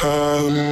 hand